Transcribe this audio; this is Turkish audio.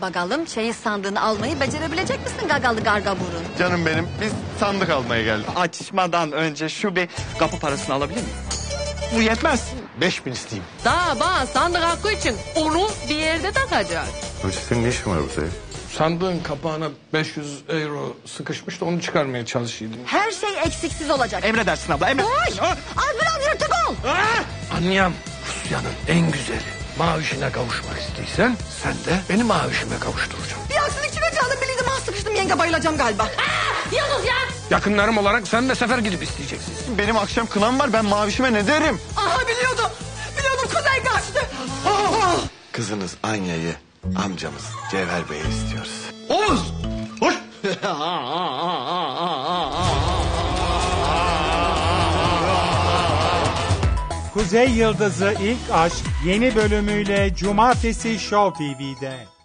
Bakalım çeyiz sandığını almayı becerebilecek misin gagalı garga burun? Canım benim biz sandık almaya geldik. Açmadan önce şu bir kapı parasını alabilir miyim? Bu yetmez. Beş bin isteyeyim. Daha bana sandık hakkı için onu bir yerde takacak. Hoca senin ne işin var burada ya? Sandığın kapağına 500 euro sıkışmış da onu çıkarmaya çalışıyordum. Her şey eksiksiz olacak. Emredersin abla emredersin. Oy! Az biraz yırtık ol. Anlayam Rusya'nın en güzeli. Mavişine kavuşmak istiyorsan sen de beni mavişime kavuşturacaksın. Bir aksilik çıkacağını biliyordum. Az sıkıştım yenge bayılacağım galiba. Yalnız ya. Yakınlarım olarak sen de sefer gidip isteyeceksin. Benim akşam kınam var ben mavişime ne derim? Aha biliyordum. Biliyordum kuzey kaçtı. Ah! Kızınız Anya'yı amcamız Cevher Bey'e istiyoruz. Oğuz! Hoş! Kuzey Yıldızı İlk Aşk yeni bölümüyle Cumartesi Show TV'de.